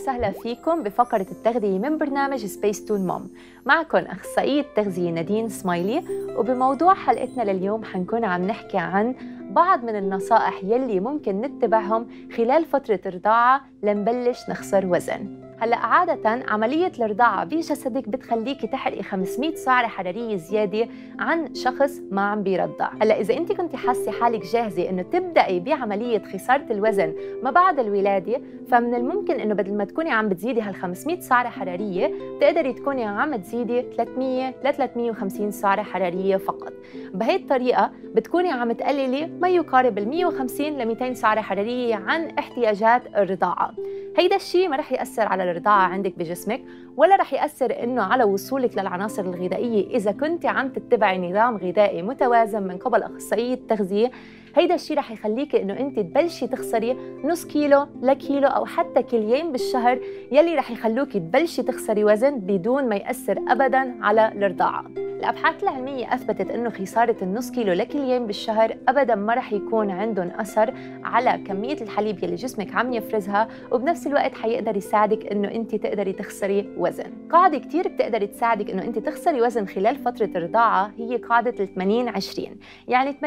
وسهلا فيكم بفقرة التغذية من برنامج سبيس تون موم معكم أخصائية تغذية نادين سمايلي وبموضوع حلقتنا لليوم حنكون عم نحكي عن بعض من النصائح يلي ممكن نتبعهم خلال فترة الرضاعة لنبلش نخسر وزن. هلا عادة عملية الرضاعة بجسدك بتخليكي تحرقي 500 سعرة حرارية زيادة عن شخص ما عم بيرضع، هلا إذا أنت كنت حاسة حالك جاهزة إنه تبدأي بعملية خسارة الوزن ما بعد الولادة، فمن الممكن إنه بدل ما تكوني عم بتزيدي هال 500 سعرة حرارية، تقدري تكوني عم تزيدي 300 ل 350 سعرة حرارية فقط. بهي الطريقة بتكوني عم تقللي ما يقارب ال 150 ل 200 سعرة حرارية عن احتياجات الرضاعة. هيدا الشيء ما رح يأثر على الرضاعة عندك بجسمك ولا رح يأثر إنه على وصولك للعناصر الغذائية. إذا كنت عم تتبعي نظام غذائي متوازن من قبل أخصائية تغذية هيدا الشيء رح يخليكي إنه انت تبلشي تخسري نص كيلو لكيلو أو حتى كيليين بالشهر يلي رح يخلوكي تبلشي تخسري وزن بدون ما يأثر ابدا على الرضاعه الأبحاث العلمية أثبتت إنه خساره النص كيلو لكيليين بالشهر ابدا ما رح يكون عندهم أثر على كمية الحليب يلي جسمك عم يفرزها وبنفس الوقت حيقدر يساعدك إنه انت تقدري تخسري وزن. قاعدة كثير بتقدري تساعدك إنه انت تخسري وزن خلال فترة الرضاعه هي قاعدة ال 80 20 يعني 80%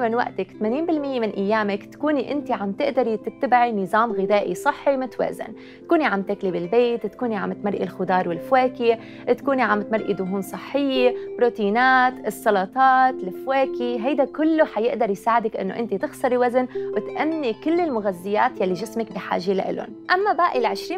من وقتك 80% من أيامك تكوني انت عم تقدري تتبعي نظام غذائي صحي متوازن. تكوني عم تاكلي بالبيت تكوني عم تمرقي الخضار والفواكه تكوني عم تمرقي دهون صحية بروتينات السلطات الفواكه هيدا كله حيقدر يساعدك إنه انت تخسري وزن وتأمني كل المغذيات يلي جسمك بحاجة لهم أما باقي ال 20%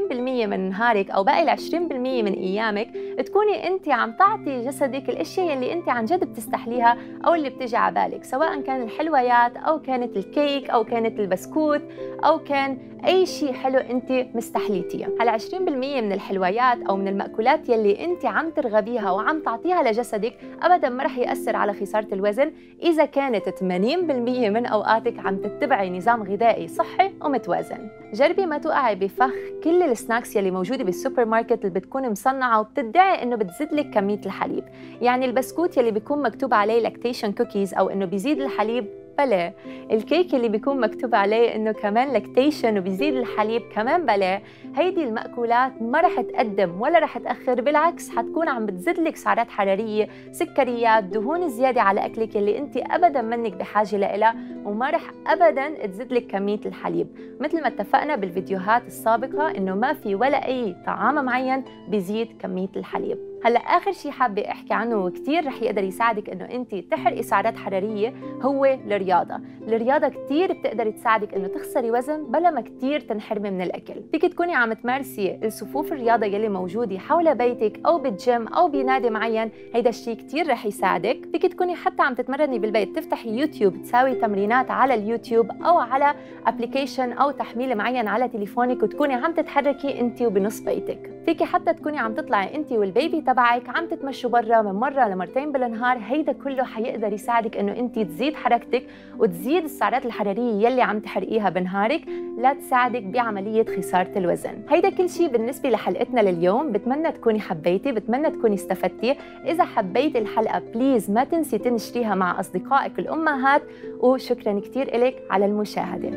من نهارك أو باقي ال 20% من أيامك تكوني انت عم تعطي جسدك الأشياء يلي انت عن جد بتستحليها أو اللي بتجي على بالك سواء كان الحلويات أو كانت الكيك أو كانت البسكوت أو كان أي شيء حلو أنت مستحليتيه هال 20% من الحلويات أو من المأكولات يلي أنت عم ترغبيها وعم تعطيها لجسدك ابدا ما رح يأثر على خسارة الوزن إذا كانت 80% من أوقاتك عم تتبعي نظام غذائي صحي ومتوازن. جربي ما توقعي بفخ كل ال snacks يلي موجودة بالسوبر ماركت اللي بتكون مصنعة وبتدعي إنه بتزيد لك كمية الحليب. يعني البسكوت يلي بيكون مكتوب عليه lactation cookies أو إنه بيزيد الحليب بلا الكيك اللي بيكون مكتوب عليه إنه كمان lactation وبيزيد الحليب كمان بلا هيدي المأكولات ما رح تقدم ولا رح تأخر بالعكس حتكون عم بتزيد لك سعرات حرارية سكريات دهون زيادة على أكلك اللي أنت أبدا منك بحاجة لها وما رح أبدا تزيد لك كمية الحليب. مثل ما اتفقنا بالفيديوهات السابقة إنه ما في ولا أي طعام معين بيزيد كمية الحليب. هلا آخر شيء حابة أحكي عنه وكثير رح يقدر يساعدك إنه انت تحرقي سعرات حرارية هو الرياضه، الرياضه كثير بتقدر تساعدك إنه تخسري وزن بلا ما كثير تنحرمي من الأكل، فيك تكوني عم تمارسي الصفوف الرياضة يلي موجودة حول بيتك أو بالجيم أو بنادي معين، هيدا الشيء كثير رح يساعدك، فيك تكوني حتى عم تتمرني بالبيت تفتحي يوتيوب تساوي تمرينات على اليوتيوب أو على application أو تحميل معين على تليفونك وتكوني عم تتحركي انت وبنص بيتك، فيك حتى تكوني عم تطلعي انت وال baby تبعك عم تتمشوا برا من مرة لمرتين بالنهار هيدا كله حيقدر يساعدك إنه انت تزيد حركتك وتزيد السعرات الحرارية يلي عم تحرقيها بنهارك لتساعدك بعملية خسارة الوزن. هيدا كل شيء بالنسبة لحلقتنا لليوم. بتمنى تكوني حبيتي بتمنى تكوني استفدتي. إذا حبيتي الحلقة please ما تنسي تنشريها مع أصدقائك الأمهات. وشكرا كثير لك على المشاهدة.